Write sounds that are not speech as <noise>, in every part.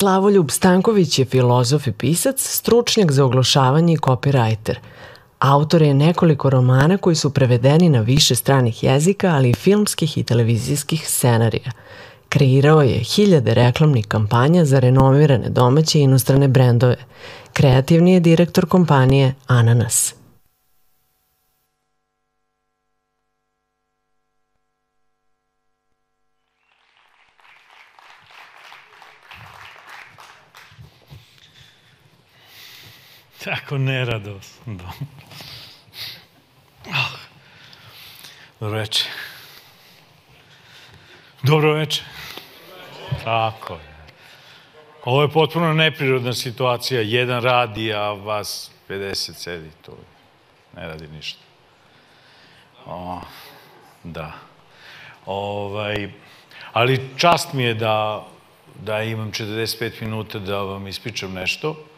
Slavoljub Stanković je filozof i pisac, stručnjak za oglašavanje i copywriter. Autor je nekoliko romana koji su prevedeni na više stranih jezika, ali i filmskih i televizijskih scenarija. Kreirao je hiljade reklamnih kampanja za renomirane domaće i inostrane brendove. Kreativni je direktor kompanije Ananas. <laughs> Tako neradosno. Oh. Dobro večer. Dobro večer. Tako je. Ovo je potpuno neprirodna situacija. Jedan radi, a vas 50 sedi tu. Ne radi ništa. O, da. Ovaj, ali čast mi je da, da imam 45 minuta da vam ispričam nešto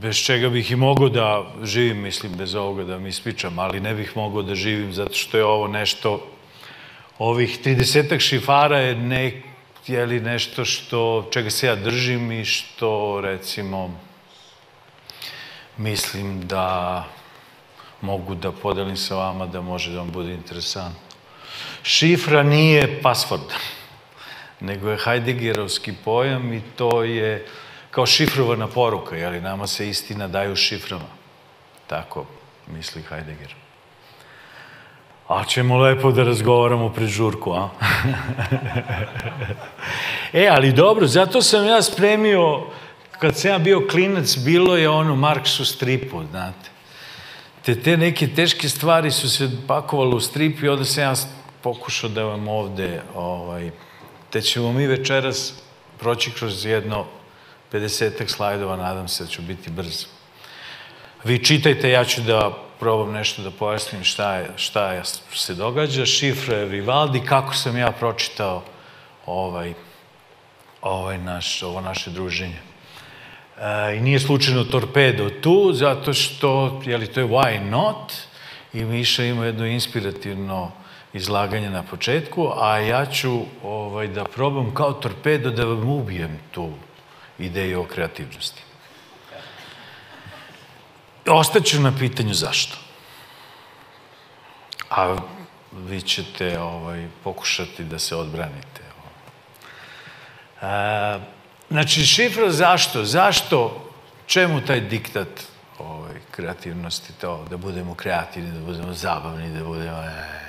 bez čega bih i mogao da živim, mislim, bez ovoga da mi ispričam, ali ne bih mogao da živim zato što je ovo nešto, ovih 30 šifara je ne, je li nešto što, čega se ja držim i što, recimo, mislim da mogu da podelim sa vama da može da vam bude interesantno. Šifra nije pasvord, nego je Heideggerovski pojam i to je kao šifrovana poruka, jeli, nama se istina daju šiframa. Tako misli Heidegger. A ćemo lepo da razgovaramo pred žurku, a? <laughs> e, ali dobro, zato sam ja spremio, kad sam ja bio klinac, bilo je ono Marksu stripu, znate. Te, te neke teške stvari su se pakovale u strip i onda sam ja pokušao da vam ovde, ovaj, te ćemo mi večeras proći kroz jedno 50 slajdova, nadam se da ću biti brz. Vi čitajte, ja ću da probam nešto da pojasnim šta, je, šta je, se događa. Šifra je Vivaldi, kako sam ja pročitao ovaj, ovaj naš, ovo naše druženje. E, I nije slučajno torpedo tu, zato što, jeli, to je why not, i Miša ima jedno inspirativno izlaganje na početku, a ja ću ovaj, da probam kao torpedo da vam ubijem tu ideju o kreativnosti. Ostaću na pitanju zašto. A vi ćete ovaj, pokušati da se odbranite. A, znači, šifra zašto? Zašto? Čemu taj diktat ovaj, kreativnosti? To, da budemo kreativni, da budemo zabavni, da budemo... E,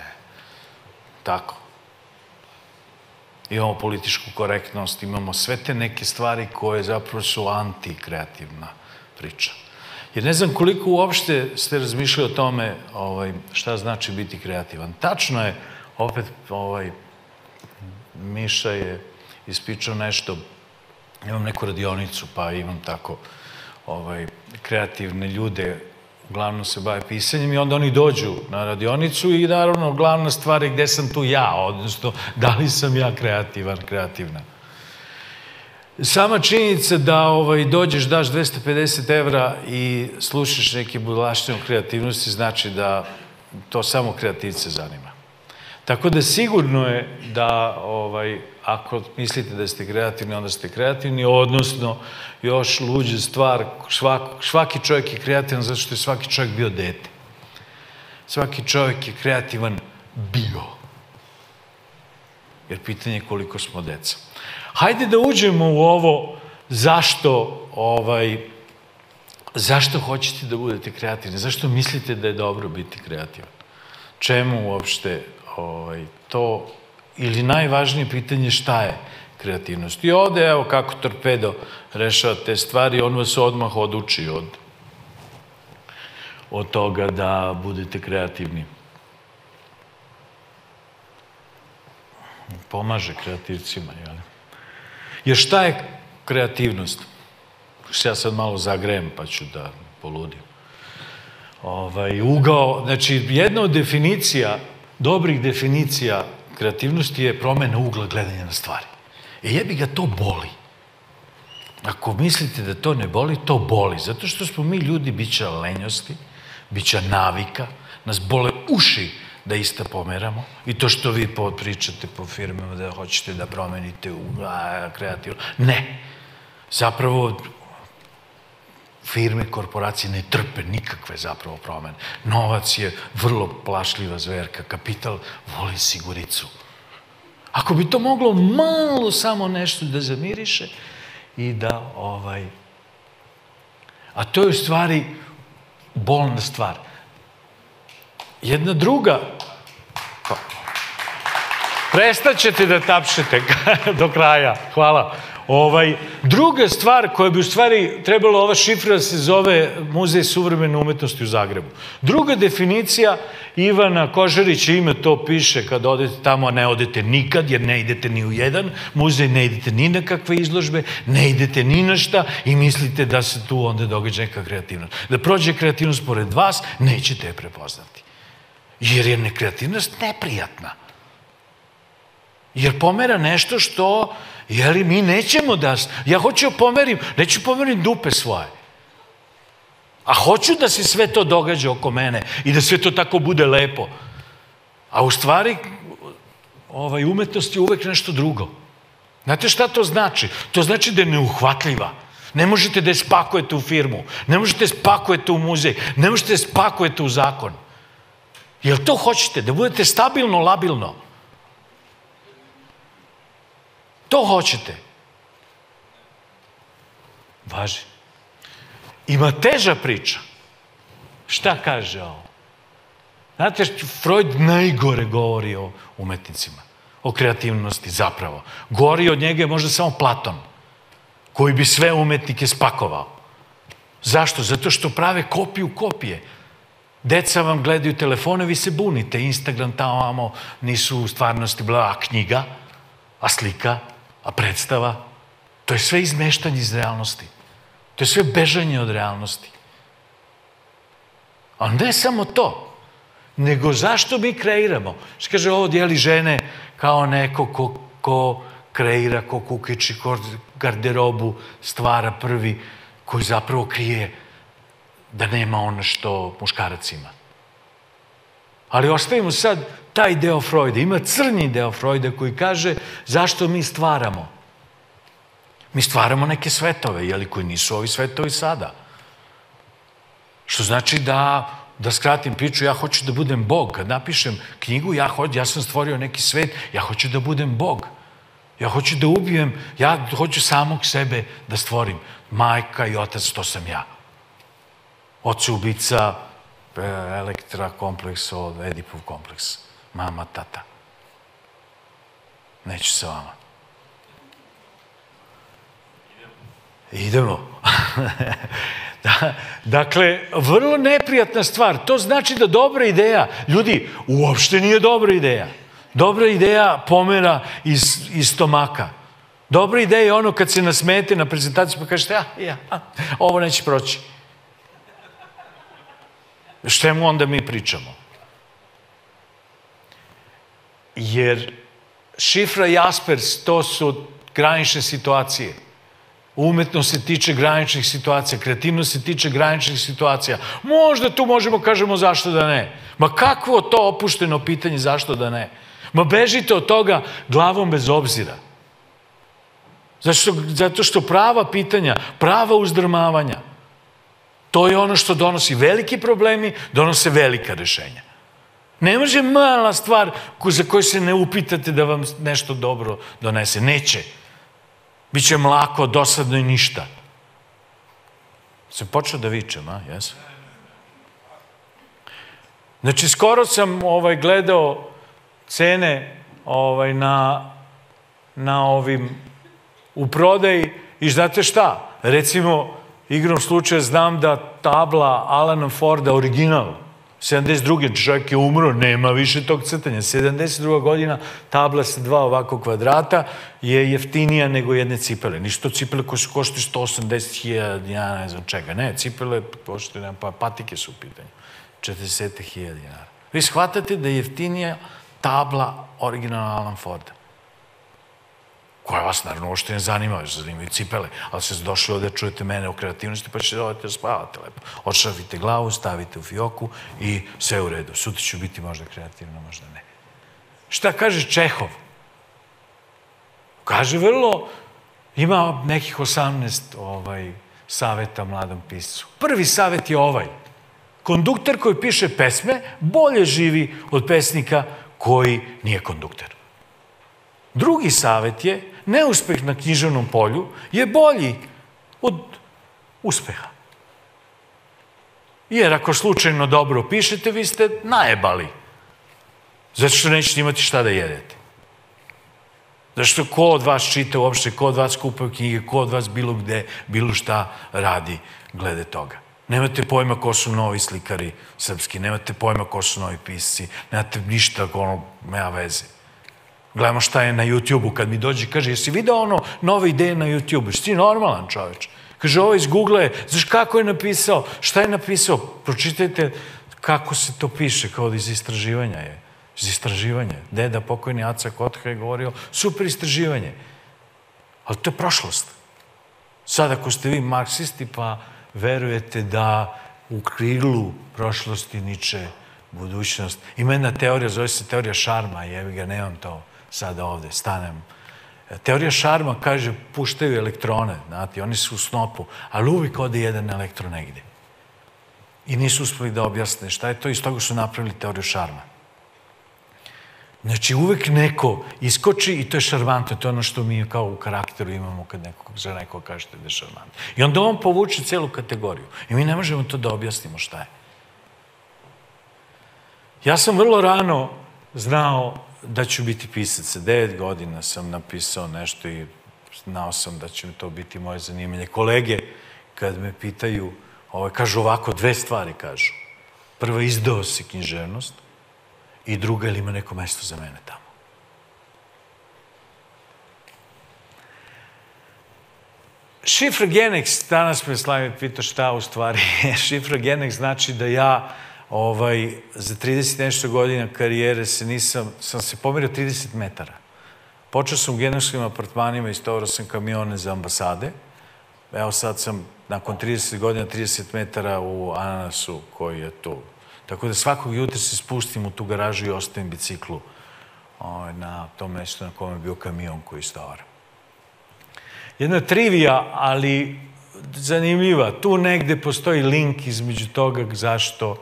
tako imamo političku korektnost, imamo sve te neke stvari koje zapravo su antikreativna priča. Jer ne znam koliko uopšte ste razmišljali o tome ovaj, šta znači biti kreativan. Tačno je, opet, ovaj, Miša je ispričao nešto, imam neku radionicu, pa imam tako ovaj, kreativne ljude uglavnom se bave pisanjem i onda oni dođu na radionicu i naravno glavna stvar je gde sam tu ja, odnosno da li sam ja kreativan, kreativna. Sama činjenica da ovaj, dođeš, daš 250 evra i slušaš neke budalaštine o kreativnosti znači da to samo kreativce zanima. Tako da sigurno je da ovaj, ako mislite da ste kreativni, onda ste kreativni, odnosno još luđa stvar, svak, svaki čovjek je kreativan zato što je svaki čovjek bio dete. Svaki čovjek je kreativan bio. Jer pitanje je koliko smo deca. Hajde da uđemo u ovo zašto ovaj, zašto hoćete da budete kreativni, zašto mislite da je dobro biti kreativan. Čemu uopšte ovaj, to, ili najvažnije pitanje šta je kreativnost. I ovde, evo kako torpedo rešava te stvari, on vas odmah oduči od, od toga da budete kreativni. Pomaže kreativcima, jel? Jer šta je kreativnost? Ja sad malo zagrejem, pa ću da poludim. Ovaj, ugao, znači, jedna od definicija dobrih definicija kreativnosti je promena ugla gledanja na stvari. E jebi ga, to boli. Ako mislite da to ne boli, to boli. Zato što smo mi ljudi bića lenjosti, bića navika, nas bole uši da ista pomeramo. I to što vi pričate po firmama da hoćete da promenite ugla kreativno. Ne. zapravo firme, korporacije ne trpe nikakve zapravo promene. Novac je vrlo plašljiva zverka, kapital voli siguricu. Ako bi to moglo malo samo nešto da zamiriše i da ovaj... A to je u stvari bolna stvar. Jedna druga... Pa, prestaćete da tapšete <laughs> do kraja. Hvala. Ovaj, druga stvar koja bi u stvari trebalo ova šifra da se zove Muzej suvremene umetnosti u Zagrebu. Druga definicija Ivana Kožarića ime to piše kad odete tamo, ne odete nikad jer ne idete ni u jedan muzej, ne idete ni na kakve izložbe, ne idete ni na šta i mislite da se tu onda događa neka kreativnost. Da prođe kreativnost pored vas, nećete je prepoznati. Jer je nekreativnost neprijatna. Jer pomera nešto što Jeli, mi nećemo da... Ja hoću da pomerim, neću pomerim dupe svoje. A hoću da se sve to događa oko mene i da sve to tako bude lepo. A u stvari, ovaj, umetnost je uvek nešto drugo. Znate šta to znači? To znači da je neuhvatljiva. Ne možete da je spakujete u firmu, ne možete da je spakujete u muzej, ne možete da je spakujete u zakon. Jel to hoćete? Da budete stabilno, labilno? To hoćete. Važi. Ima teža priča. Šta kaže ovo? Znate, Freud najgore govori o umetnicima, o kreativnosti zapravo. Gori od njega je možda samo Platon, koji bi sve umetnike spakovao. Zašto? Zato što prave kopiju kopije. Deca vam gledaju telefone, vi se bunite. Instagram tamo nisu u stvarnosti bila knjiga, a slika, a predstava, to je sve izmeštanje iz realnosti. To je sve bežanje od realnosti. A ne samo to, nego zašto mi kreiramo? Što kaže, ovo dijeli žene kao neko ko, ko kreira, ko kukiči, ko garderobu stvara prvi, koji zapravo krije da nema ono što muškarac ima. Ali ostavimo sad taj deo Freuda. Ima crni deo Freuda koji kaže zašto mi stvaramo. Mi stvaramo neke svetove, jeli, koji nisu ovi svetovi sada. Što znači da, da skratim priču, ja hoću da budem Bog. Kad napišem knjigu, ja, hoću, ja sam stvorio neki svet, ja hoću da budem Bog. Ja hoću da ubijem, ja hoću samog sebe da stvorim. Majka i otac, to sam ja. Oce ubica, Elektra kompleks od Edipov kompleks. Mama, tata. Neću sa vama. Idemo. <laughs> da, dakle, vrlo neprijatna stvar. To znači da dobra ideja, ljudi, uopšte nije dobra ideja. Dobra ideja pomera iz, iz stomaka. Dobra ideja je ono kad se nasmete na prezentaciju pa kažete, ja, ja, ovo neće proći. Štemu onda mi pričamo? Jer šifra Jaspers, to su granične situacije. Umetnost se tiče graničnih situacija, kreativnost se tiče graničnih situacija. Možda tu možemo kažemo zašto da ne. Ma kakvo to opušteno pitanje zašto da ne? Ma bežite od toga glavom bez obzira. Zato što, zato što prava pitanja, prava uzdrmavanja, to je ono što donosi veliki problemi, donose velika rešenja. Ne može mala stvar za koju se ne upitate da vam nešto dobro donese. Neće. Biće mlako, dosadno i ništa. Sam počeo da vičem, a? Jes? Znači, skoro sam ovaj, gledao cene ovaj, na, na ovim, u prodaji i znate šta? Recimo, igrom slučaja znam da tabla Alana Forda, original, 72. čovjek je umro, nema više tog crtanja. 72. godina, tabla sa dva ovako kvadrata je jeftinija nego jedne cipele. Nisu to cipele koje su košte 180.000 dinara, ne znam čega. Ne, cipele košte, pa patike su u pitanju. 40.000 dinara. Vi shvatate da je jeftinija tabla originalna Alan Forda koja vas naravno uopšte ne zanima, još zanimaju cipele, ali ste došli ovde da čujete mene o kreativnosti, pa ćete ovdje da spavate lepo. Odšavite glavu, stavite u fioku i sve u redu. Sutra ću biti možda kreativno, možda ne. Šta kaže Čehov? Kaže vrlo Ima nekih 18 ovaj, saveta mladom piscu. Prvi savet je ovaj. Kondukter koji piše pesme bolje živi od pesnika koji nije kondukter. Drugi savet je neuspeh na književnom polju je bolji od uspeha. Jer ako slučajno dobro pišete, vi ste najebali. Zato što nećete imati šta da jedete. Zato što ko od vas čita uopšte, ko od vas kupaju knjige, ko od vas bilo gde, bilo šta radi glede toga. Nemate pojma ko su novi slikari srpski, nemate pojma ko su novi pisci, nemate ništa ono, nema veze. Gledamo šta je na YouTube-u, kad mi dođe, kaže, jesi video ono nove ideje na YouTube-u, jesi ti normalan čoveč? Kaže, ovo iz Google, znaš kako je napisao, šta je napisao, pročitajte kako se to piše, kao iz istraživanja je. Iz istraživanja. Deda pokojni Aca Kotka je govorio, super istraživanje. Ali to je prošlost. Sad ako ste vi marksisti, pa verujete da u krilu prošlosti niče budućnost. Ima jedna teorija, zove se teorija šarma, jevi ga, nemam to sada ovde, stanem. Teorija šarma kaže, puštaju elektrone, znate, oni su u snopu, ali uvijek ode jedan elektron negde. I nisu uspeli da objasne šta je to, iz toga su napravili teoriju šarma. Znači, uvek neko iskoči i to je šarmantno, to je ono što mi kao u karakteru imamo kad neko, za neko kažete da je šarmantno. I onda on povuče celu kategoriju. I mi ne možemo to da objasnimo šta je. Ja sam vrlo rano znao da ću biti pisac. Sa devet godina sam napisao nešto i znao sam da će to biti moje zanimanje. Kolege, kad me pitaju, ovaj, kažu ovako, dve stvari kažu. Prva, izdao si književnost, i druga, ili ima neko mesto za mene tamo. Šifra Genex, danas me Slavim pitao šta u stvari je. <laughs> Šifra Genex znači da ja ovaj, za 30 nešto godina karijere se nisam, sam se pomerio 30 metara. Počeo sam u genetskim apartmanima i stovaro sam kamione za ambasade. Evo sad sam nakon 30 godina 30 metara u Ananasu koji je tu Tako da svakog jutra se spustim u tu garažu i ostavim biciklu ovaj, na tom mestu na kome je bio kamion koji stavara. Jedna trivija, ali zanimljiva. Tu negde postoji link između toga zašto,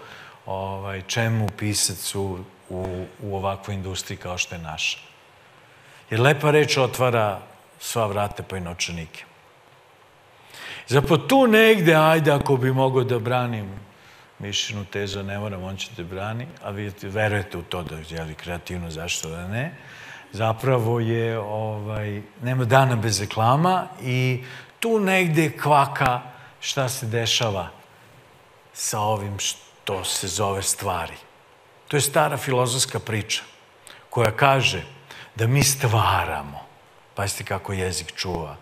ovaj, čemu pisac u, u, u ovakvoj industriji kao što je naša. Jer lepa reč otvara sva vrata pa i nočanike. Zapo tu negde, ajde, ako bi mogao da branim mišljenu tezu, ne moram, on će te brani, a vi verujete u to da je kreativno, zašto da ne. Zapravo je, ovaj, nema dana bez reklama i tu negde kvaka šta se dešava sa ovim što se zove stvari. To je stara filozofska priča koja kaže da mi stvaramo. Pazite kako jezik čuva.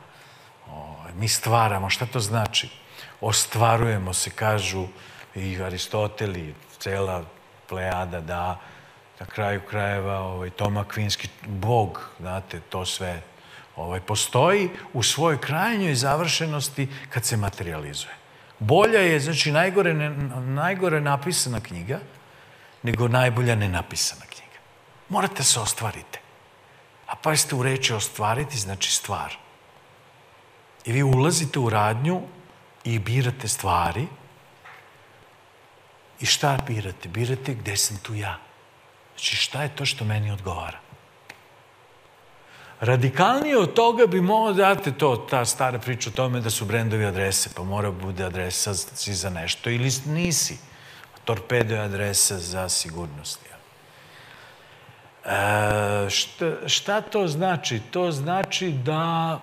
Ovaj, mi stvaramo. Šta to znači? Ostvarujemo se, kažu, i Aristotel i cela plejada da na kraju krajeva ovaj, Toma Kvinski, Bog, znate, to sve ovaj, postoji u svojoj krajnjoj završenosti kad se materializuje. Bolja je, znači, najgore, ne, najgore napisana knjiga nego najbolja nenapisana knjiga. Morate se ostvarite. A pa ste u reči ostvariti, znači stvar. I vi ulazite u radnju i birate stvari I šta birate? Birate gde sam tu ja. Znači šta je to što meni odgovara? Radikalnije od toga bi mogao da date to, ta stara priča o tome da su brendovi adrese, pa mora bude adresa si za nešto ili nisi. Torpedo je adresa za sigurnost. E, šta, šta to znači? To znači da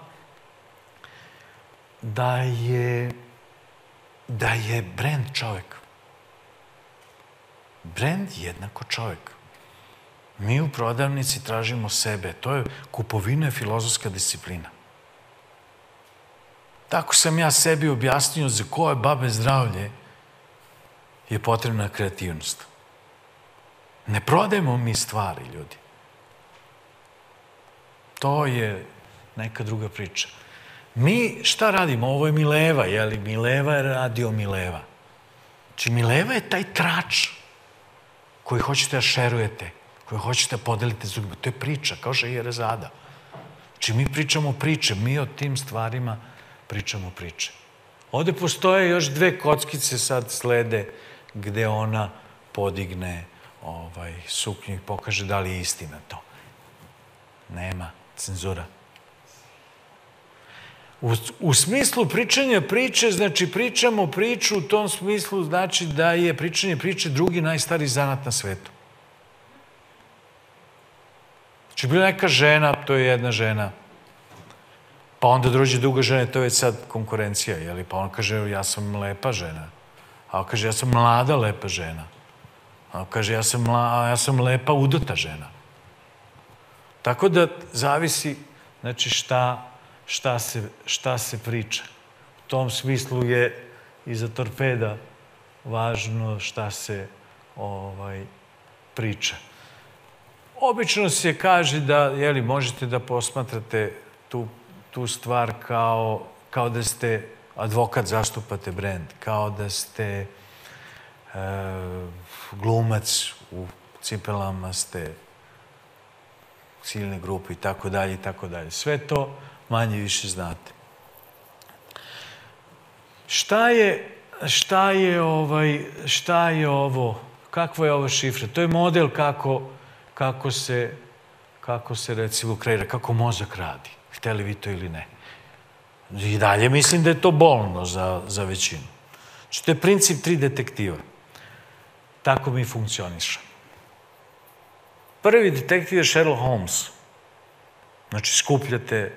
da je da je brend čovek. Brand jednako čovjek. Mi u prodavnici tražimo sebe. To je kupovina je filozofska disciplina. Tako sam ja sebi objasnio za koje babe zdravlje je potrebna kreativnost. Ne prodajemo mi stvari, ljudi. To je neka druga priča. Mi šta radimo? Ovo je Mileva, jeli? Mileva je radio Mileva. Znači, Mileva je taj trač koji hoćete da šerujete, koji hoćete podelite s drugima. To je priča, kao Rezada. Znači, mi pričamo priče, mi o tim stvarima pričamo priče. Ovde postoje još dve kockice sad slede gde ona podigne ovaj, suknju i pokaže da li je istina to. Nema cenzura. U, u smislu pričanja priče, znači pričamo priču u tom smislu znači da je pričanje priče drugi najstariji zanat na svetu. Znači, bila neka žena, to je jedna žena, pa onda dođe druga žena, to je sad konkurencija, jeli? Pa on kaže, ja sam lepa žena. A on kaže, ja sam mlada lepa žena. A on kaže, ja sam, mla, ja sam lepa udata žena. Tako da zavisi, znači, šta, šta, se, šta se priča. U tom smislu je i za torpeda važno šta se ovaj, priča. Obično se kaže da jeli, možete da posmatrate tu, tu stvar kao, kao da ste advokat, zastupate brend, kao da ste e, glumac u cipelama, ste ciljne grupe i tako dalje i tako dalje. Sve to manje više znate. Šta je, šta je, ovaj, šta je ovo? Kakva je ova šifra? To je model kako kako se, kako se recimo kreira, kako mozak radi, hteli vi to ili ne. I dalje mislim da je to bolno za, za većinu. Znači, to je princip tri detektiva. Tako mi funkcioniša. Prvi detektiv je Sherlock Holmes. Znači, skupljate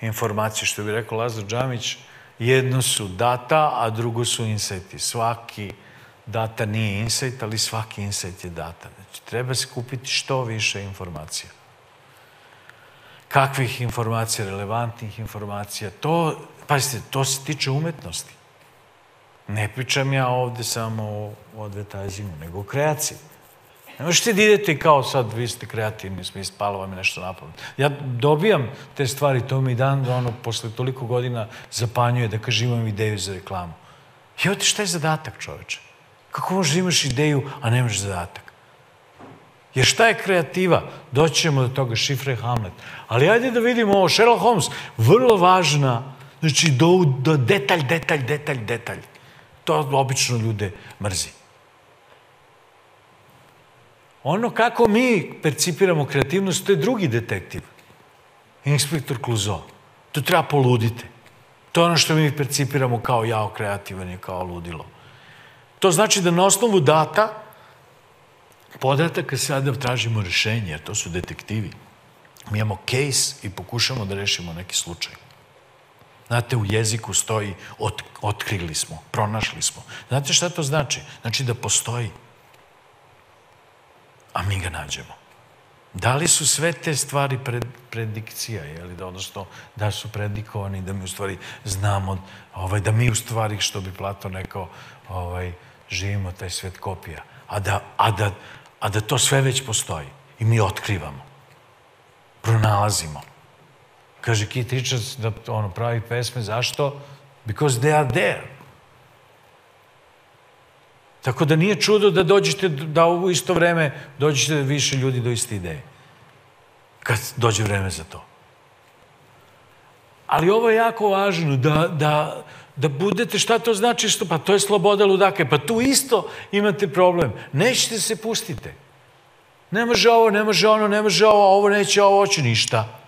informacije, što bi rekao Lazar Džamić, jedno su data, a drugo su inseti. Svaki data nije insight, ali svaki insight je data. Znači, treba kupiti što više informacija. Kakvih informacija, relevantnih informacija, to, pazite, to se tiče umetnosti. Ne pričam ja ovde samo o, o nego o kreaciji. Ne možete da idete kao sad, vi ste kreativni, smi spalo vam je nešto napamet. Ja dobijam te stvari, to mi dan, da ono, posle toliko godina zapanjuje da kaže imam ideju za reklamu. I ovdje šta je zadatak čoveče? Kako možeš da imaš ideju, a nemaš zadatak? Jer šta je kreativa? Doći ćemo do toga, šifre Hamlet. Ali ajde da vidimo ovo, Sherlock Holmes, vrlo važna, znači do, do detalj, detalj, detalj, detalj. To obično ljude mrzi. Ono kako mi percipiramo kreativnost, to je drugi detektiv. Inspektor Kluzo. To treba poludite. To je ono što mi percipiramo kao jao kreativan je, kao ludilo. To znači da na osnovu data podataka sada tražimo rešenje, to su detektivi. Mi imamo case i pokušamo da rešimo neki slučaj. Znate, u jeziku stoji ot, otkrili smo, pronašli smo. Znate šta to znači? Znači da postoji, a mi ga nađemo. Da li su sve te stvari pred, predikcija, je li, da, odnosno da su predikovani, da mi u stvari znamo, ovaj, da mi u stvari, što bi Platon rekao, ovaj, živimo taj svet kopija, a da, a da, a da to sve već postoji i mi otkrivamo, pronalazimo. Kaže Keith Richards da ono, pravi pesme, zašto? Because they are there. Tako da nije čudo da dođete, da u isto vreme dođete više ljudi do iste ideje. Kad dođe vreme za to. Ali ovo je jako važno, da, da, da budete, šta to znači? Što? Pa to je sloboda ludake. Pa tu isto imate problem. Nećete se pustite. Ne može ovo, ne može ono, ne može ovo, ovo neće, ovo hoće ništa.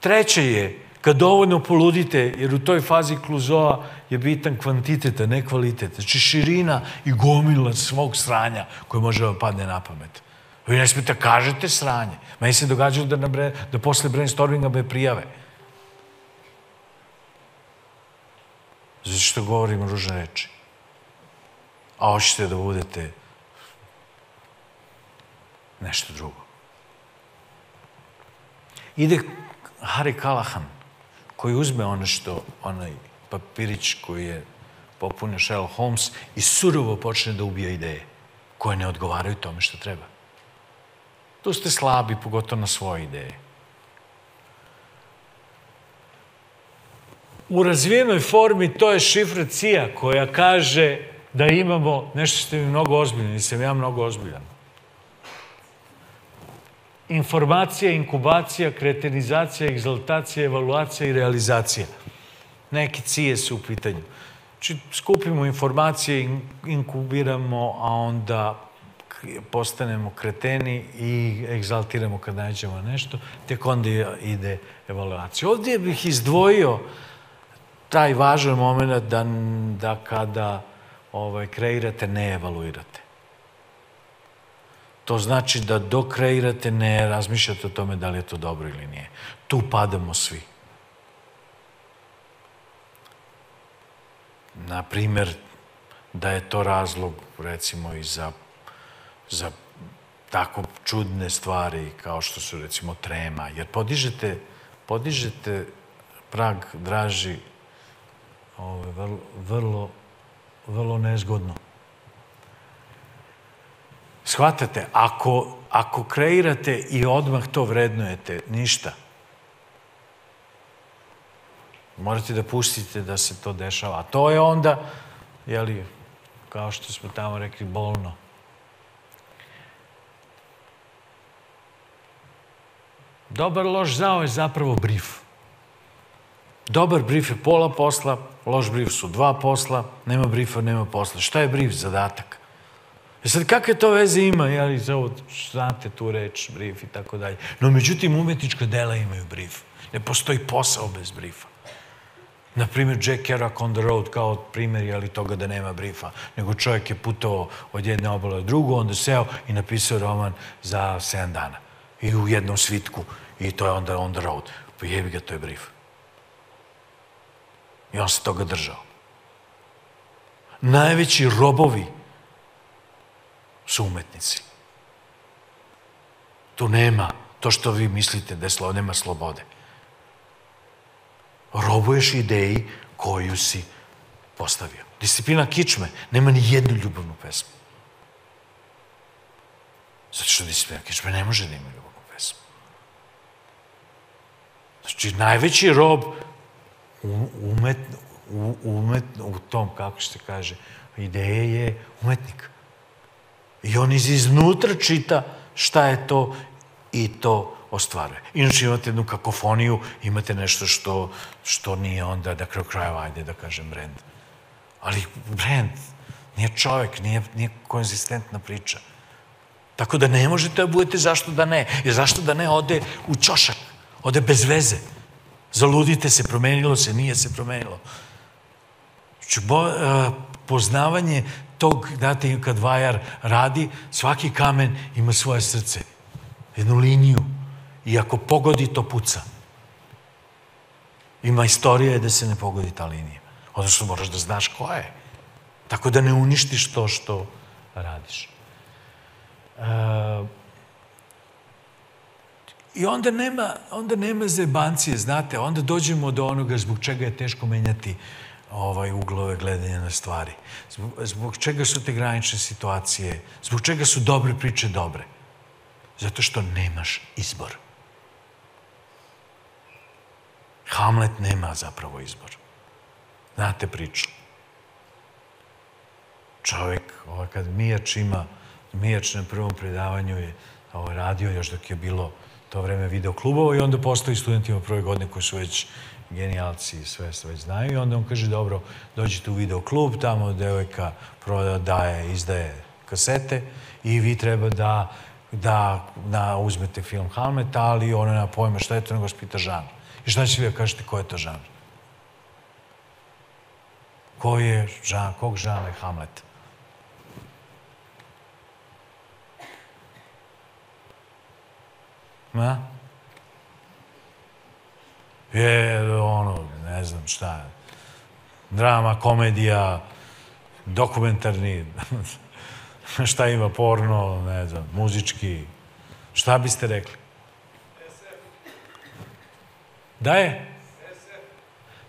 Treće je, kad dovoljno poludite, jer u toj fazi kluzoa je bitan kvantitet, a ne kvalitet. Znači širina i gomila svog sranja koje može da vam padne na pamet. Vi ne smete kažete sranje. Meni se događalo da, na bre, da posle brainstorminga me prijave. Zato što govorim ružne reči. A hoćete da budete nešto drugo. Ide Harry Callahan, koji uzme ono što, onaj papirić koji je popunio Sherlock Holmes i surovo počne da ubija ideje koje ne odgovaraju tome što treba. Tu ste slabi, pogotovo na svoje ideje. U razvijenoj formi to je šifra CIA koja kaže da imamo, nešto što mi mnogo ozbiljno, nisam ja mnogo ozbiljan. informacija, inkubacija, kretenizacija, egzaltacija, evaluacija i realizacija. Neki cije su u pitanju. Znači, skupimo informacije, inkubiramo, a onda postanemo kreteni i egzaltiramo kad nađemo nešto, tek onda ide evaluacija. Ovdje bih izdvojio taj važan moment da, da kada ovaj, kreirate, ne evaluirate. To znači da dok kreirate ne razmišljate o tome da li je to dobro ili nije. Tu padamo svi. Na primer, da je to razlog, recimo, i za, za tako čudne stvari kao što su, recimo, trema. Jer podižete, podižete prag draži ove, vrlo, vrlo, vrlo nezgodno. Shvatate, ako, ako kreirate i odmah to vrednujete, ništa. Morate da pustite da se to dešava. A to je onda, jeli, kao što smo tamo rekli, bolno. Dobar loš zao je zapravo brief. Dobar brief je pola posla, loš brief su dva posla, nema briefa, nema posla. Šta je brief? Zadatak. E sad, kakve to veze ima, jeli, za ovo, znate tu reč, brief i tako dalje. No, međutim, umetnička dela imaju brief. Ne postoji posao bez briefa. Naprimjer, Jack Kerouac on the road kao primjer, jeli, toga da nema briefa. Nego čovjek je putovao od jedne obale do drugu, onda seo i napisao roman za 7 dana. I u jednom svitku. I to je onda on the road. Pa jebi ga, to je brief. I on se toga držao. Najveći robovi su umetnici. Tu nema to što vi mislite da je slovo, nema slobode. Robuješ ideji koju si postavio. Disciplina kičme nema ni jednu ljubavnu pesmu. Zato što disciplina kičme ne može da ima ljubavnu pesmu. Znači, najveći rob umet, umet, u tom, kako se kaže, ideje je umetnik. I on iz iznutra čita šta je to i to ostvaruje. Inače imate jednu kakofoniju, imate nešto što, što nije onda, da kraju krajeva, ajde da kažem, brend. Ali brend nije čovjek, nije, nije konzistentna priča. Tako da ne možete da budete zašto da ne. Jer zašto da ne ode u čošak, ode bez veze. Zaludite se, promenilo se, nije se promenilo. Znači, bo, uh, poznavanje tog, znate, kad vajar radi, svaki kamen ima svoje srce. Jednu liniju. I ako pogodi, to puca. Ima istorija da se ne pogodi ta linija. Odnosno, moraš da znaš koja je. Tako da ne uništiš to što radiš. E, I onda nema, onda nema zebancije, znate, onda dođemo do onoga zbog čega je teško menjati ovaj, uglove gledanja na stvari. Zbog, zbog čega su te granične situacije, zbog čega su dobre priče dobre? Zato što nemaš izbor. Hamlet nema zapravo izbor. Znate priču. Čovjek, ovaj, kad Mijač ima, Mijač na prvom predavanju je ovaj, radio još dok je bilo to vreme video klubova i onda postoji studentima prve godine koji su već genijalci sve sve već znaju i onda on kaže dobro, dođite u video klub, tamo devojka proda, daje, izdaje kasete i vi treba da, da, da uzmete film Hamlet, ali ona nema pojma šta je to, nego vas pita žanr. I šta će vi da kažete, ko je to žanr? Ko je žanr, kog žanra je Hamlet? Ma? je ono, ne znam šta, drama, komedija, dokumentarni, <laughs> šta ima, porno, ne znam, muzički, šta biste rekli? Da je?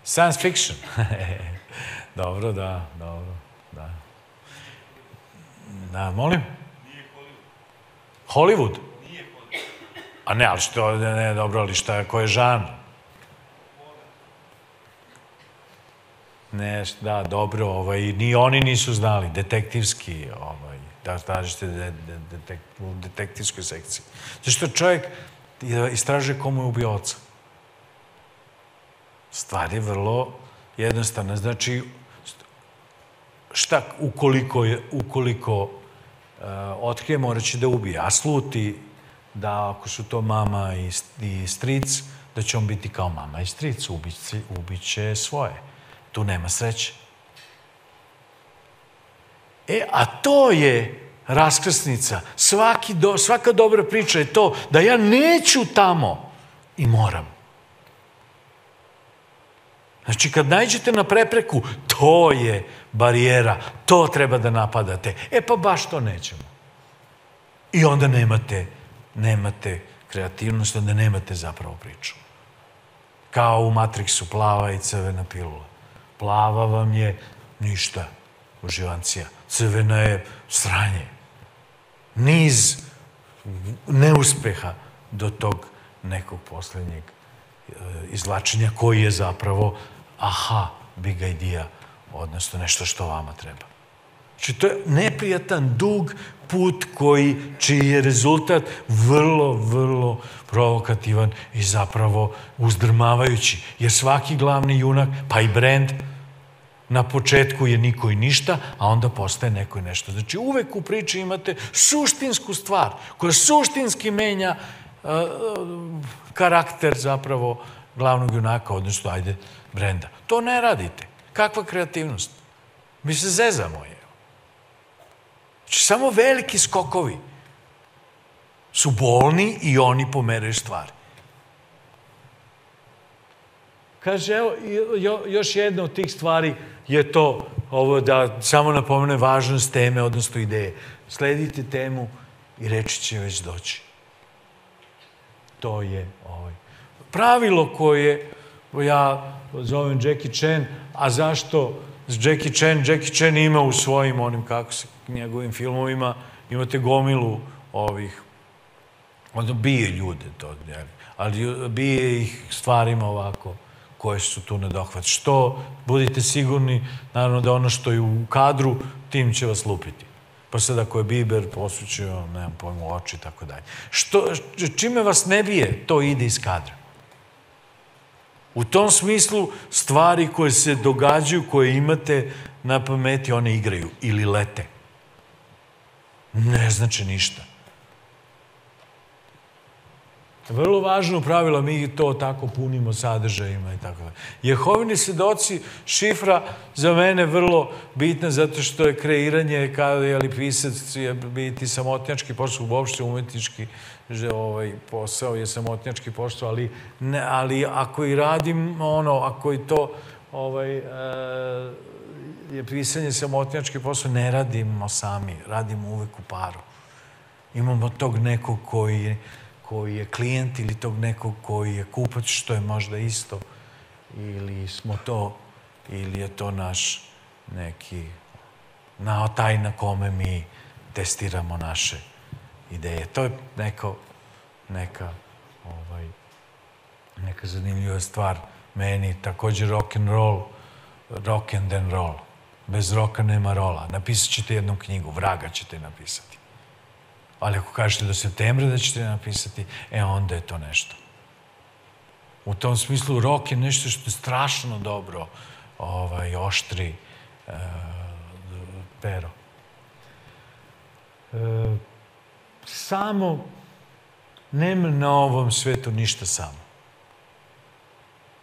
Science fiction. <laughs> dobro, da, dobro, da. Da, molim? Nije Hollywood. Hollywood? A ne, ali što, ne, ne, dobro, ali šta, ko je žan? Ne, da, dobro, ovaj, ni oni nisu znali, detektivski, ovaj, da tražite de, de, detek, u detektivskoj sekciji. Zašto čovjek istražuje komu je ubio oca. Stvar je vrlo jednostavna. Znači, šta ukoliko, je, ukoliko uh, otkrije, morat će da ubije. A sluti da ako su to mama i, i stric, da će on biti kao mama i stric, ubiće, ubiće svoje. Tu nema sreće. E, a to je raskrsnica. Svaki do, svaka dobra priča je to da ja neću tamo i moram. Znači, kad najđete na prepreku, to je barijera, to treba da napadate. E pa baš to nećemo. I onda nemate, nemate kreativnost, onda nemate zapravo priču. Kao u Matrixu, plava i crvena pilula. Plava vam je ništa, uživancija. Crvena je sranje. Niz neuspeha do tog nekog poslednjeg e, izvlačenja koji je zapravo aha, big idea, odnosno nešto što vama treba. Znači, to je neprijatan, dug put koji, čiji je rezultat vrlo, vrlo provokativan i zapravo uzdrmavajući. Jer svaki glavni junak, pa i brend, na početku je niko i ništa, a onda postaje neko i nešto. Znači, uvek u priči imate suštinsku stvar koja suštinski menja uh, karakter zapravo glavnog junaka, odnosno, ajde, brenda. To ne radite. Kakva kreativnost? Mi se zezamo je. Znači, samo veliki skokovi su bolni i oni pomeraju stvari. Kaže, evo, jo, još jedna od tih stvari je to, ovo da samo napomene važnost teme, odnosno ideje. Sledite temu i reči će već doći. To je ovaj. Pravilo koje ja zovem Jackie Chan, a zašto Jackie Chan? Jackie Chan ima u svojim onim, kako se, njegovim filmovima, imate gomilu ovih, onda bije ljude to, ali bije ih stvarima ovako, koje su tu na dohvat. Što, budite sigurni, naravno da ono što je u kadru, tim će vas lupiti. Pa sad ako je biber posvećio, nemam pojmu, oči i tako dalje. Što, čime vas ne bije, to ide iz kadra. U tom smislu, stvari koje se događaju, koje imate na pameti, one igraju ili lete. Ne znači ništa. Vrlo važno pravilo, mi to tako punimo sadržajima i tako da. Jehovini svedoci, šifra za mene vrlo bitna zato što je kreiranje, kada je li pisac je biti samotnjački posao, uopšte umetnički že ovaj posao je samotnjački posao, ali, ne, ali ako i radim ono, ako i to ovaj, e, je pisanje samotnjački posao, ne radimo sami, radimo uvek u paru. Imamo tog nekog koji koji je klijent ili tog nekog koji je kupac, što je možda isto, ili smo to, ili je to naš neki na taj na kome mi testiramo naše ideje. To je neko, neka, ovaj, neka zanimljiva stvar meni. Takođe rock and roll, rock and and roll. Bez roka nema rola. Napisat ćete jednu knjigu, vraga ćete napisati. Ali ako kažete do septembra da ćete napisati, e onda je to nešto. U tom smislu rok je nešto što je strašno dobro ovaj, oštri e, pero. E, samo nema na ovom svetu ništa samo.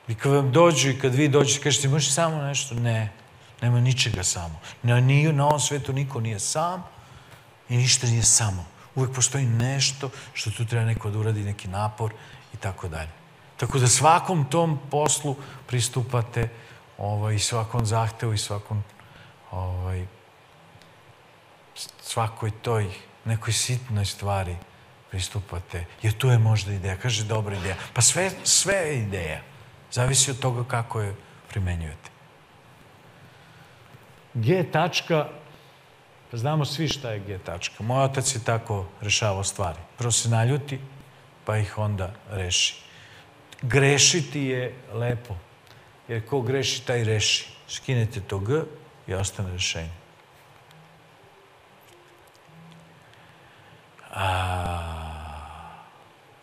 I kad vam dođu i kad vi dođete, kažete, možeš samo nešto? Ne, nema ničega samo. Na, na ovom svetu niko nije sam i ništa nije samo. Uvek postoji nešto što tu treba neko da uradi, neki napor i tako dalje. Tako da svakom tom poslu pristupate ovaj, svakom zahtevu i svakom ovaj, svakoj toj nekoj sitnoj stvari pristupate. Jer tu je možda ideja. Kaže, dobra ideja. Pa sve, sve je ideja. Zavisi od toga kako je primenjujete. G tačka Pa znamo svi šta je G tačka. Moj otac je tako rešavao stvari. Prvo se naljuti, pa ih onda reši. Grešiti je lepo. Jer ko greši, taj reši. Skinete to G i ostane rešenje. A,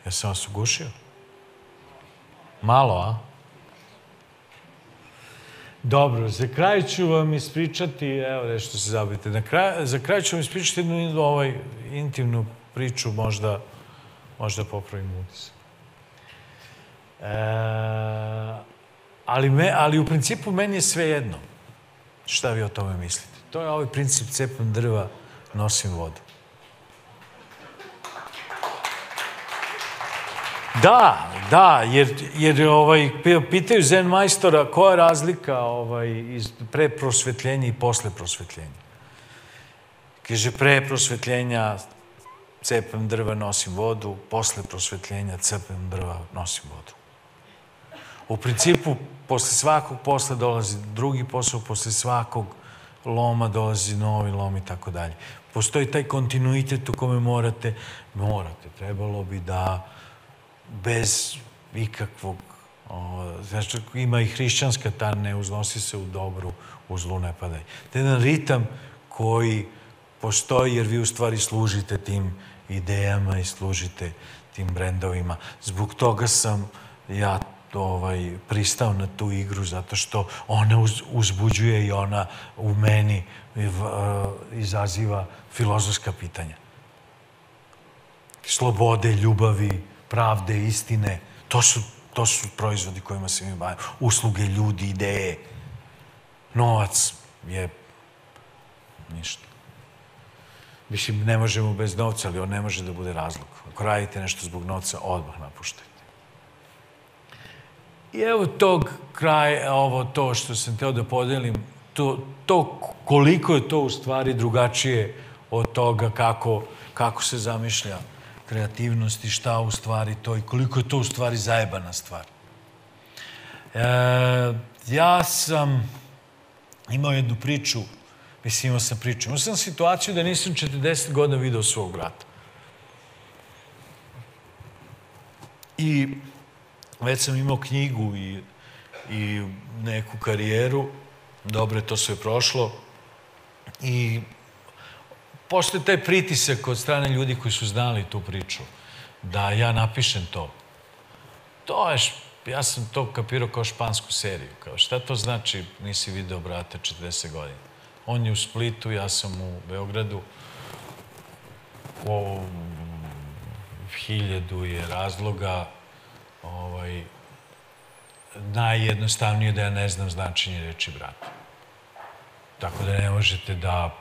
ja sam vas ugušio? Malo, a? Dobro, za kraj ću vam ispričati, evo nešto se zabavite, na kraj, za kraj ću vam ispričati jednu ovaj, intimnu priču, možda, možda popravim utisak. E, ali, me, ali u principu meni je sve jedno. Šta vi o tome mislite? To je ovaj princip cepam drva, nosim vodu. Da, da, jer, jer ovaj, pitaju zen majstora koja je razlika ovaj, iz pre prosvetljenja i posle prosvetljenja. Kaže, pre prosvetljenja cepem drva, nosim vodu, posle prosvetljenja cepem drva, nosim vodu. U principu, posle svakog posla dolazi drugi posao, posle svakog loma dolazi novi lom i tako dalje. Postoji taj kontinuitet u kome morate, morate, trebalo bi da bez ikakvog znači ima i hrišćanska ta ne uznosi se u dobru, u zlu ne padaj. To je jedan ritam koji postoji jer vi u stvari služite tim idejama i služite tim brendovima. Zbog toga sam ja ovaj, pristao na tu igru zato što ona uz, uzbuđuje i ona u meni v, izaziva filozofska pitanja. Slobode, ljubavi, pravde, istine, to su, to su proizvodi kojima se mi bavimo. Usluge, ljudi, ideje. Novac je ništa. Mislim, ne možemo bez novca, ali on ne može da bude razlog. Ako radite nešto zbog novca, odmah napuštajte. I evo tog kraja, ovo to što sam teo da podelim, to, to koliko je to u stvari drugačije od toga kako, kako se zamišlja kreativnost i šta u stvari to i koliko je to u stvari zajebana stvar. E, ja sam imao jednu priču, mislim imao sam priču, imao sam situaciju da nisam 40 godina video svog brata. I već sam imao knjigu i, i neku karijeru, dobro je to sve prošlo i postoje taj pritisak od strane ljudi koji su znali tu priču, da ja napišem to. To je, ja sam to kapirao kao špansku seriju. Kao, šta to znači nisi video brata 40 godina? On je u Splitu, ja sam u Beogradu. O hiljadu je razloga. Ovaj, najjednostavnije da ja ne znam značenje reči brata. Tako da ne možete da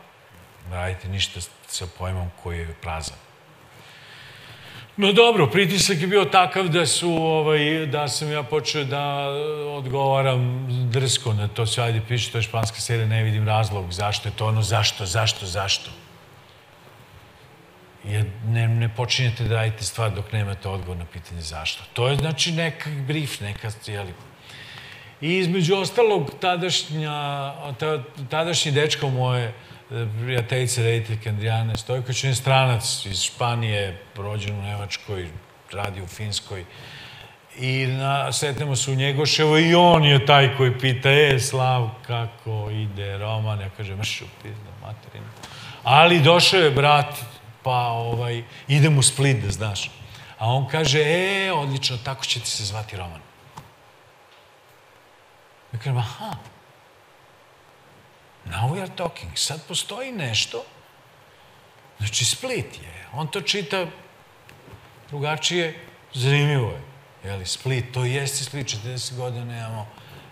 radite ništa sa pojmom koji je prazan. No dobro, pritisak je bio takav da su, ovaj, da sam ja počeo da odgovaram drsko na to sve, ajde piše, to je španska serija, ne vidim razlog, zašto je to ono, zašto, zašto, zašto. Jer ne, ne počinjete da radite stvar dok nemate odgovor na pitanje zašto. To je znači neka brief, neka, jeli, I između ostalog, tadašnja, tadašnji dečko moje, prijateljice rediteljke Andrijane Stojković, on je stranac iz Španije, rođen u Nemačkoj, radi u Finskoj. I na, se u Njegoševo i on je taj koji pita, e, Slav, kako ide Roman? Ja kažem, mršu, pizda, materinu. Ali došao je brat, pa ovaj, idem u Split, da znaš. A on kaže, e, odlično, tako će ti se zvati Roman. Ja kažem, aha, Now we are talking. Sad postoji nešto. Znači, Split je. On to čita drugačije. Zanimljivo je. Jeli, Split, to jeste Split, 40 godina nemamo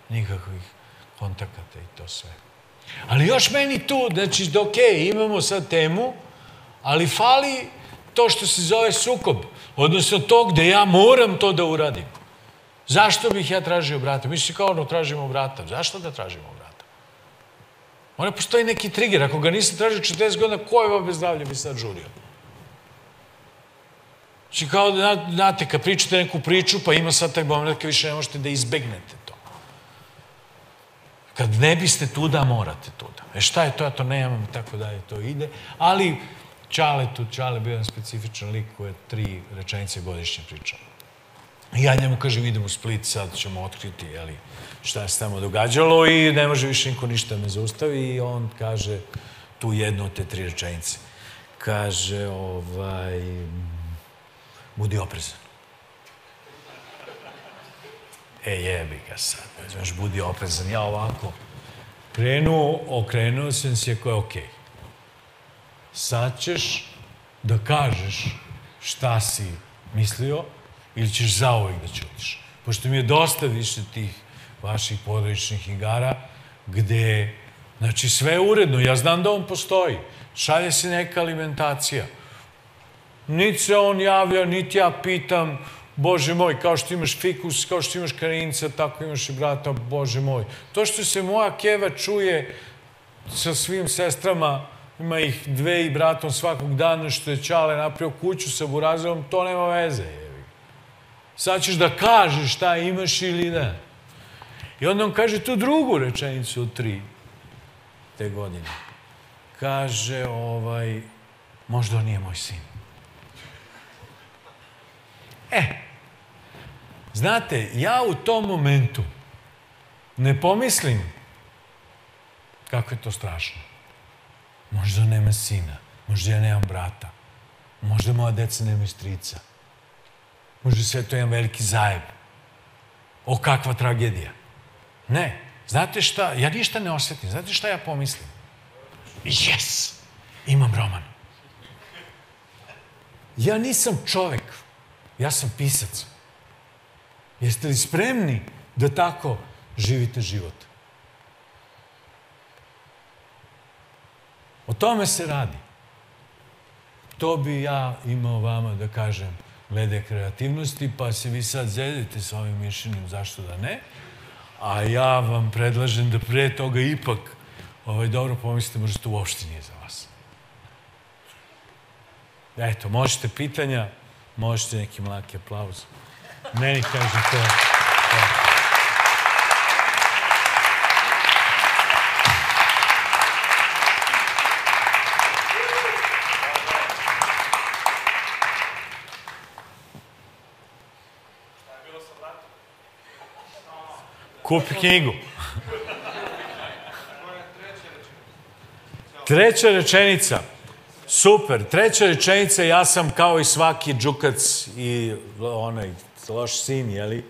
nikakvih kontakata i to sve. Ali još meni tu, znači, ok, imamo sad temu, ali fali to što se zove sukob. Odnosno to gde ja moram to da uradim. Zašto bih ja tražio brata? Mi se kao ono tražimo brata. Zašto da tražimo brata? Mora postoji neki trigger. Ako ga nisam tražio 40 godina, ko je vam bez zdravlja bi sad žurio? Znači kao da, znate, kad pričate neku priču, pa ima sad taj moment kad više ne možete da izbegnete to. Kad ne biste tuda, morate tuda. E šta je to, ja to nemam i tako dalje, to ide. Ali Čale tu, Čale bio jedan specifičan lik koji je tri rečenice godišnje pričao. I ja njemu kažem, idem u Split, sad ćemo otkriti, jeli, šta se tamo događalo i ne može više niko ništa me zaustavi i on kaže tu jednu od te tri rečenice. kaže, ovaj, budi oprezan. E, jebi ga sad, znaš, budi oprezan. Ja ovako, krenuo, okrenuo sam se ko je. Okay. Sad ćeš da kažeš šta si mislio ili ćeš zauvek da ćutiš. Pošto mi je dosta više tih vaših porodičnih igara gde, znači sve je uredno, ja znam da on postoji, šalje se neka alimentacija. Niti se on javlja, niti ja pitam, Bože moj, kao što imaš fikus, kao što imaš karinca, tako imaš i brata, Bože moj. To što se moja keva čuje sa svim sestrama, ima ih dve i bratom svakog dana, što je Čale napravio kuću sa Burazovom, to nema veze. Sad ćeš da kažeš šta imaš ili ne. I onda on kaže tu drugu rečenicu od tri te godine. Kaže, ovaj, možda on nije moj sin. E, znate, ja u tom momentu ne pomislim kako je to strašno. Možda nema sina, možda ja nemam brata, možda moja deca nema strica, možda sve to jedan veliki zajeb. O, kakva tragedija. Ne. Znate šta? Ja ništa ne osjetim. Znate šta ja pomislim? Yes! Imam roman. Ja nisam čovek. Ja sam pisac. Jeste li spremni da tako živite život? O tome se radi. To bi ja imao vama da kažem glede kreativnosti, pa se vi sad zedite sa ovim mišljenjem zašto da ne. A ja vam predlažem da pre toga ipak ovaj, dobro pomislite, možda to uopšte nije za vas. Eto, možete pitanja, možete neki mlaki aplauz. Meni kaže to. to. Kupi knjigu. Treća rečenica. Super. Treća rečenica, ja sam kao i svaki džukac i onaj loš sin, jeli?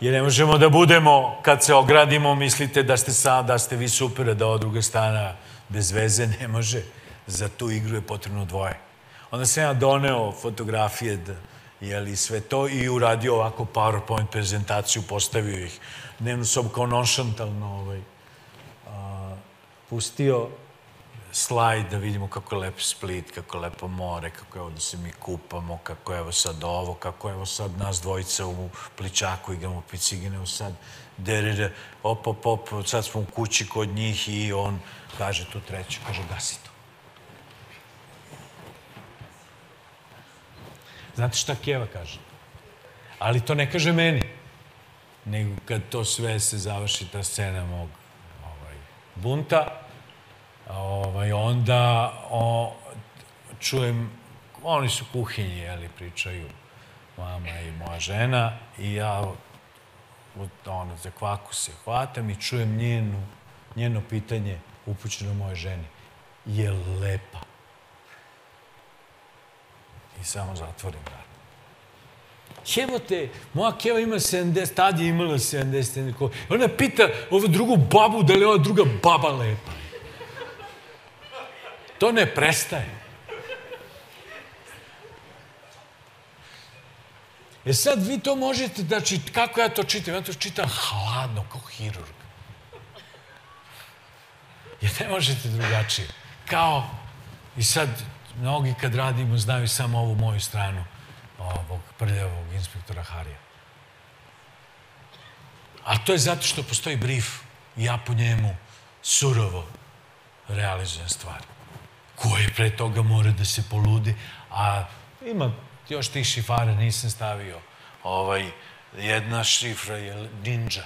Jer ne možemo da budemo, kad se ogradimo, mislite da ste sam, da ste vi super, da ova druga stana bez veze ne može. Za tu igru je potrebno dvoje. Onda sam ja doneo fotografije, da, jeli, sve to i uradio ovako PowerPoint prezentaciju, postavio ih? Dnevnu sobu kao nonšantalno ovaj, a, pustio slajd da vidimo kako je lep Split, kako je lepo more, kako je ovo da se mi kupamo, kako je evo sad ovo, kako je evo sad nas dvojica u pličaku igramo picigine, evo sad derire, op, op, op, sad smo u kući kod njih i on kaže tu treću, kaže gasi to. Znate šta Keva kaže? Ali to ne kaže meni nego kad to sve se završi, ta scena mog ovaj, bunta, ovaj, onda o, čujem, oni su kuhinji, jeli, pričaju mama i moja žena i ja ono, za kvaku se hvatam i čujem njenu, njeno pitanje upućeno moje ženi. Je lepa? I samo zatvorim vrat. Jebote, moja keva ima 70, tad je imala 70. Ona pita ovu drugu babu da li je ova druga baba lepa. To ne prestaje. E sad vi to možete, znači, kako ja to čitam? Ja to čitam hladno, kao hirurg. Jer ne možete drugačije. Kao, i sad, mnogi kad radimo znaju samo ovu moju stranu ovog prljavog inspektora Harija. A to je zato što postoji brief i ja po njemu surovo realizujem stvari. Koje pre toga mora da se poludi, a ima još tih šifara, nisam stavio. Ovaj, jedna šifra je ninja.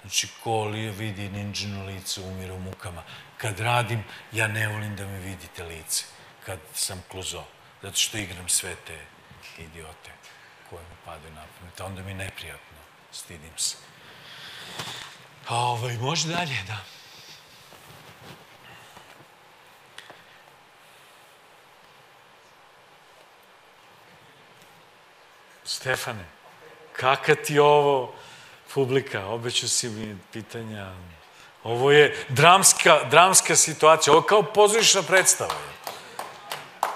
Znači, ko li vidi ninđino lice, umire u mukama. Kad radim, ja ne volim da mi vidite lice kad sam kluzo, zato što igram sve te idiote koje mi padaju na pamet. Onda mi je neprijatno, stidim se. A ovaj, može dalje, da. Stefane, kaka ti ovo publika? Obeću si mi pitanja. Ovo je dramska, dramska situacija. Ovo je kao pozorišna predstava. Je.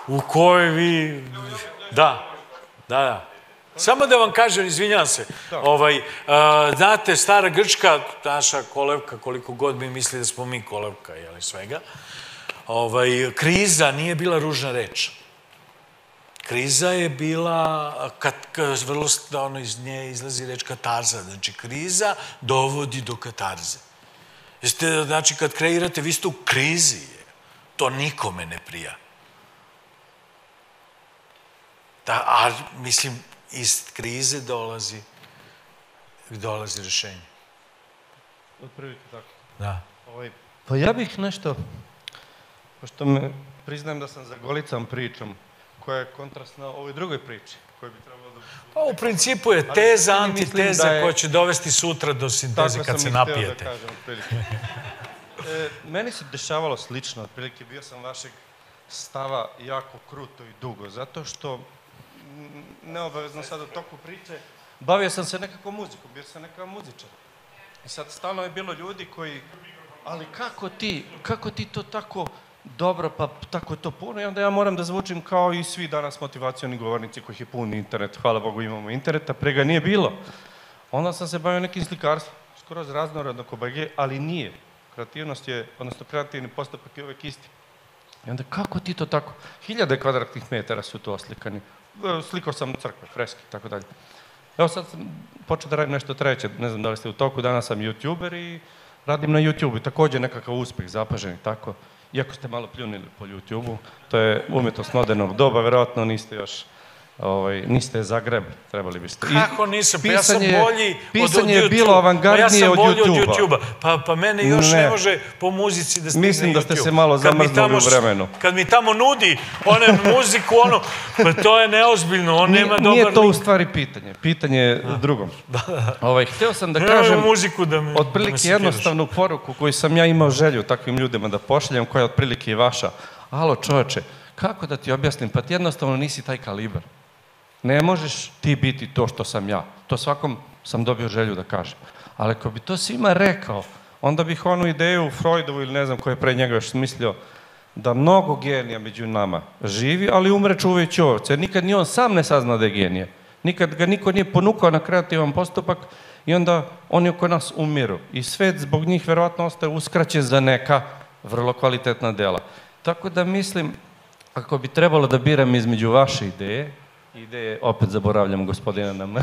U kojoj vi... Da, da, da. Samo da vam kažem, izvinjavam se, ovaj, a, znate, stara Grčka, naša kolevka, koliko god mi misli da smo mi kolevka, jeli svega, ovaj, kriza nije bila ružna reč. Kriza je bila, kad, vrlo, ono, iz nje izlazi reč katarza, znači kriza dovodi do katarze. Jeste, znači, kad kreirate, vi ste u krizi, to nikome ne prija. Da, a mislim, iz krize dolazi, dolazi rešenje. Otprilike tako. Da. Ovaj, pa ja bih nešto, pošto me, priznajem da sam za golicom pričom, koja je kontrastna ovoj drugoj priči, koja bi trebalo da... Pa u principu je teza, Ali antiteza da je- koja će dovesti sutra do sinteze Tako kad se sam i hteo napijete. Da kažem, otprilike. <laughs> e, meni se dešavalo slično, otprilike bio sam vašeg stava jako kruto i dugo, zato što neobavezno sad u toku priče, bavio sam se nekako muzikom, bio sam nekakav muzičar. I sad stalno je bilo ljudi koji, ali kako ti, kako ti to tako dobro, pa tako je to puno i onda ja moram da zvučim kao i svi danas motivacioni govornici kojih je pun internet, hvala Bogu imamo internet, a pre ga nije bilo. Onda sam se bavio nekim slikarstvom, skoro raznorodno ko BG, ali nije. Kreativnost je, odnosno kreativni postupak je uvek isti. I onda kako ti to tako? Hiljade kvadratnih metara su tu oslikani. E, Slikao sam crkve, freske tako dalje. Evo sad sam počeo da radim nešto treće, ne znam da li ste u toku, danas sam youtuber i radim na YouTube-u. Takođe nekakav uspeh, zapažen i tako. Iako ste malo pljunili po YouTube-u, to je umjetnost modernog doba, verovatno niste još Ovaj, niste Zagreb, trebali biste. I Kako nisam? Pa ja sam pisanje je- bolji od, od Pisanje je YouTube-a. bilo Pa ja avangardnije sam od bolji od YouTube-a. YouTube-a. Pa, pa mene još ne. Ne. može po muzici da stigne Mislim da ste se malo zamrznuli u vremenu. Kad mi tamo nudi one muziku, ono, pa to je neozbiljno, on nema dobar nije to u stvari pitanje. Pitanje je drugom. <laughs> Ovaj, hteo sam da kažem muziku da me, da otprilike sekiraš. jednostavnu poruku koju sam ja imao želju takvim ljudima da pošaljem, koja je otprilike i vaša. Alo čoveče, kako da ti objasnim? Pa ti jednostavno nisi taj kalibar. Ne možeš ti biti to što sam ja. To svakom sam dobio želju da kažem. Ali ako bi to svima rekao, onda bih onu ideju Freudovu ili ne znam ko je pre njega još smislio, da mnogo genija među nama živi, ali umre čuvajući ovce. Nikad ni on sam ne sazna da je genije. Nikad ga niko nije ponukao na kreativan postupak i onda oni oko nas umiru. I svet zbog njih verovatno ostaje uskraćen za neka vrlo kvalitetna dela. Tako da mislim, ako bi trebalo da biram između vaše ideje, ideje, opet zaboravljam gospodina nam,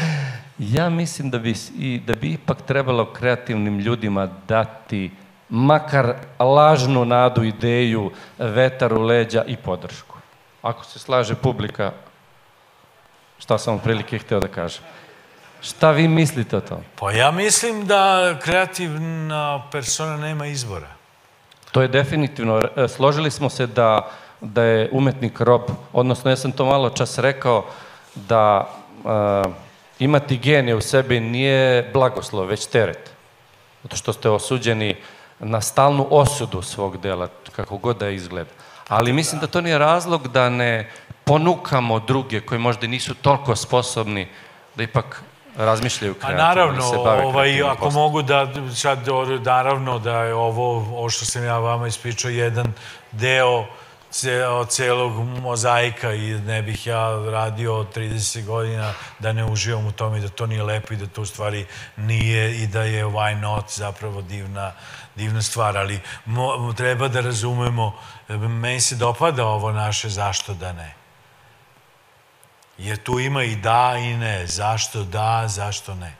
<laughs> ja mislim da bi, i, da bi ipak trebalo kreativnim ljudima dati makar lažnu nadu, ideju, vetar u leđa i podršku. Ako se slaže publika, šta sam prilike hteo da kažem. Šta vi mislite o tome? Pa ja mislim da kreativna persona nema izbora. To je definitivno, e, složili smo se da, da je umetnik rob, odnosno ja sam to malo čas rekao, da uh, imati genije u sebi nije blagoslov, već teret. Zato što ste osuđeni na stalnu osudu svog dela, kako god da izgleda. Ali mislim da to nije razlog da ne ponukamo druge koji možda nisu toliko sposobni da ipak razmišljaju A kreativno, naravno, da se bave ovaj, ako poslom. mogu da sad, o, naravno da je ovo, ovo što sam ja vama ispričao, jedan deo ceo, celog mozaika i ne bih ja radio od 30 godina da ne uživam u tome i da to nije lepo i da to u stvari nije i da je why not zapravo divna, divna stvar, ali mo, treba da razumemo, meni se dopada ovo naše zašto da ne. Jer tu ima i da i ne. Zašto da, zašto ne.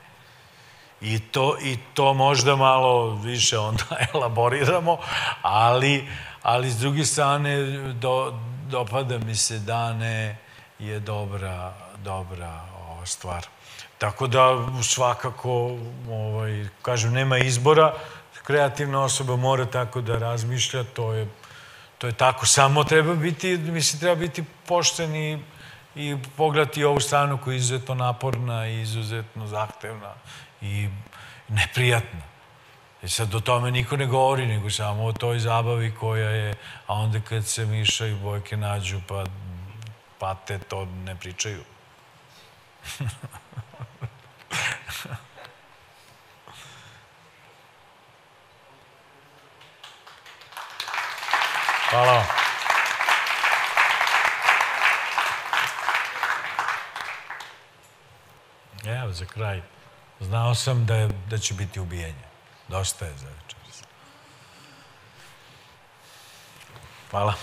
I to, i to možda malo više onda <laughs> elaboriramo, ali, ali s druge strane do, dopada mi se da ne je dobra, dobra ova stvar. Tako da svakako, ovaj, kažem, nema izbora, kreativna osoba mora tako da razmišlja, to je, to je tako. Samo treba biti, mislim, treba biti pošten i, i pogledati ovu stranu koja je izuzetno naporna i izuzetno zahtevna i neprijatna. I sad o tome niko ne govori, nego samo o toj zabavi koja je, a onda kad se Miša i Bojke nađu, pa pate, to ne pričaju. <laughs> Hvala vam. Evo, za kraj. Znao sam da, je, da će biti ubijenje. Dosta je za večeras. Hvala.